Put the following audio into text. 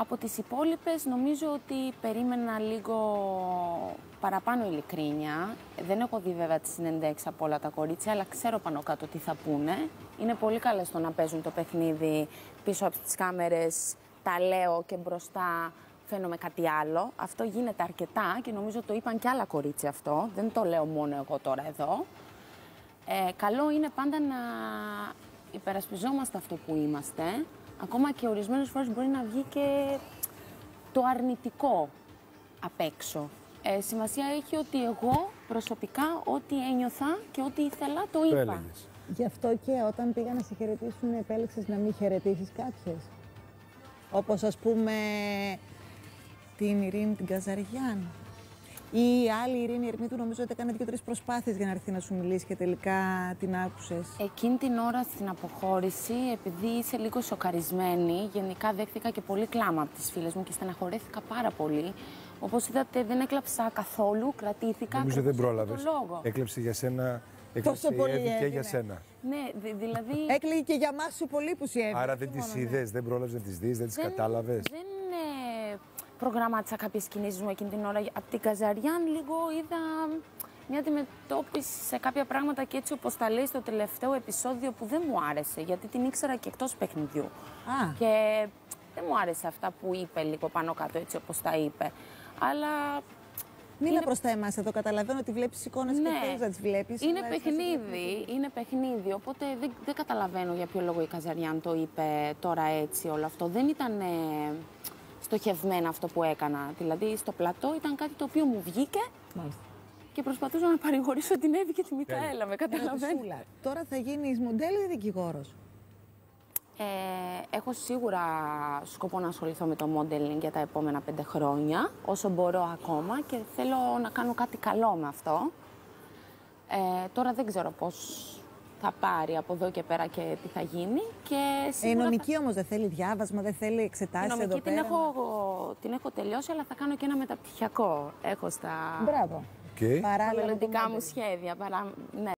Από τις υπόλοιπες νομίζω ότι περίμενα λίγο παραπάνω ειλικρίνεια. Δεν έχω δει βέβαια τις συνεντέξεις από όλα τα κορίτσια, αλλά ξέρω πάνω κάτω τι θα πούνε. Είναι πολύ καλές στο να παίζουν το παιχνίδι πίσω από τις κάμερες, τα λέω και μπροστά φαίνομαι κάτι άλλο. Αυτό γίνεται αρκετά και νομίζω το είπαν και άλλα κορίτσια αυτό. Δεν το λέω μόνο εγώ τώρα εδώ. Ε, καλό είναι πάντα να υπερασπιζόμαστε αυτό που είμαστε. Ακόμα και ορισμένες φορές μπορεί να βγει και το αρνητικό απ' έξω. Ε, σημασία έχει ότι εγώ προσωπικά ό,τι ένιωθα και ό,τι ήθελα το είπα. έλεγες. Γι' αυτό και όταν πήγαν να σε χαιρετήσουν, επέλεξες να μην χαιρετήσεις κάποιες. Όπως ας πούμε την Ειρήνη την Καζαριάν. Ή η άλλη η Ειρήνη Ερμήτου νομίζω ότι έκανε δύο-τρεις προσπάθειες για να έρθει να σου μιλήσει και τελικά την άκουσες. Εκείνη την ώρα στην αποχώρηση, επειδή είσαι λίγο σοκαρισμένη, γενικά δέχτηκα και πολύ κλάμα από τις φίλες μου και στεναχωρέθηκα πάρα πολύ. Όπως είδατε δεν έκλαψα καθόλου, κρατήθηκα. Νομίζω δεν ακριβώς για πρόλαβες. αυτό το λόγο. Έκλεψε για σένα. Έκλεψε η πολύ Εύη και έγινε. για σένα. Ναι, δη- δηλαδή... Έκλαιγε και για μας σου πολύ που σε Άρα δεν τι είδες, δεν πρόλαβες να τις δεις, δεν τις κατάλαβες; Δεν ε, προγραμμάτισα κάποιες κινήσεις μου εκείνη την ώρα. Από την Καζαριάν λίγο είδα μια αντιμετώπιση σε κάποια πράγματα και έτσι όπως τα λέει στο τελευταίο επεισόδιο που δεν μου άρεσε, γιατί την ήξερα και εκτός παιχνιδιού. Α. Και δεν μου άρεσε αυτά που είπε λίγο πάνω κάτω έτσι όπως τα είπε. Αλλά Μην είναι προς τα εμάς εδώ. Καταλαβαίνω ότι βλέπεις εικόνες και θέλει να τις βλέπεις. Ναι. είναι παιχνίδι, είναι παιχνίδι, οπότε δεν, δεν καταλαβαίνω για ποιο λόγο η Καζαριάν το είπε τώρα έτσι όλο αυτό. Δεν ήταν ε, στοχευμένα αυτό που έκανα. Δηλαδή στο πλατό ήταν κάτι το οποίο μου βγήκε και προσπαθούσα να παρηγορήσω την Εύη και τη Μικαέλα, με καταλαβαίνεις. Τώρα θα γίνεις μοντέλο ή δικηγόρος; Ε, έχω σίγουρα σκοπό να ασχοληθώ με το modeling για τα επόμενα πέντε χρόνια, όσο μπορώ ακόμα και θέλω να κάνω κάτι καλό με αυτό. Ε, τώρα δεν ξέρω πώς θα πάρει από εδώ και πέρα και τι θα γίνει. Και Ε, η σίγουρα νομική όμως δεν θέλει διάβασμα, δεν θέλει θα... Η εξετάσει εδώ νομική την πέρα. έχω, την έχω τελειώσει, αλλά θα κάνω και ένα μεταπτυχιακό. Έχω στα, Μπράβο. Okay. στα Παράλληλα με το μελλοντικά modeling. μου σχέδια. Παρά... Ναι.